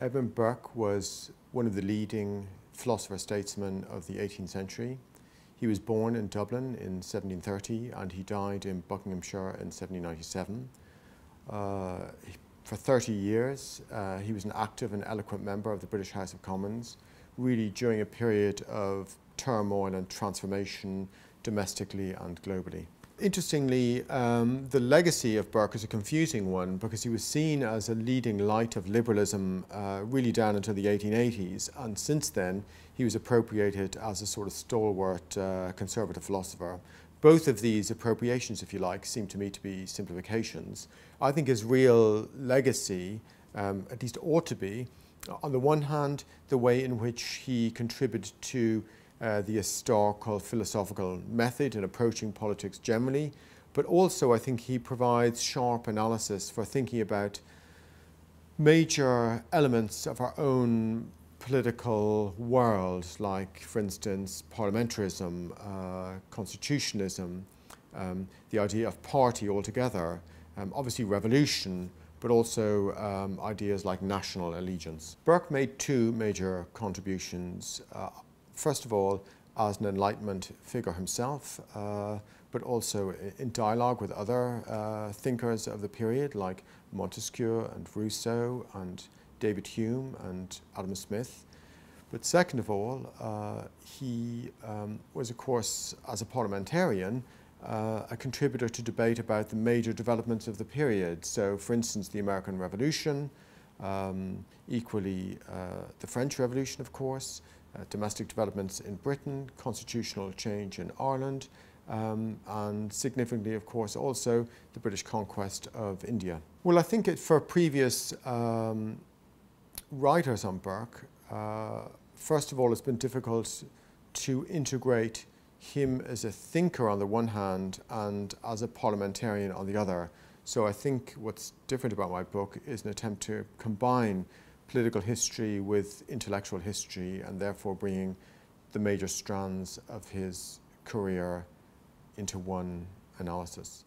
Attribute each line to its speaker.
Speaker 1: Edmund Burke was one of the leading philosopher statesmen of the 18th century. He was born in Dublin in 1730 and he died in Buckinghamshire in 1797. Uh, for 30 years, uh, he was an active and eloquent member of the British House of Commons, really during a period of turmoil and transformation domestically and globally. Interestingly, um, the legacy of Burke is a confusing one because he was seen as a leading light of liberalism uh, really down until the 1880s, and since then he was appropriated as a sort of stalwart uh, conservative philosopher. Both of these appropriations, if you like, seem to me to be simplifications. I think his real legacy, um, at least ought to be, on the one hand, the way in which he contributed to uh, the historical philosophical method in approaching politics generally, but also I think he provides sharp analysis for thinking about major elements of our own political world, like, for instance, parliamentarism, uh, constitutionalism, um, the idea of party altogether, um, obviously revolution, but also um, ideas like national allegiance. Burke made two major contributions. Uh, first of all, as an Enlightenment figure himself, uh, but also in dialogue with other uh, thinkers of the period like Montesquieu and Rousseau and David Hume and Adam Smith. But second of all, uh, he um, was, of course, as a parliamentarian, uh, a contributor to debate about the major developments of the period. So, for instance, the American Revolution, um, equally uh, the French Revolution, of course, uh, domestic developments in Britain, constitutional change in Ireland, um, and significantly, of course, also the British conquest of India. Well, I think it, for previous um, writers on Burke, uh, first of all, it's been difficult to integrate him as a thinker on the one hand and as a parliamentarian on the other. So I think what's different about my book is an attempt to combine political history with intellectual history and therefore bringing the major strands of his career into one analysis.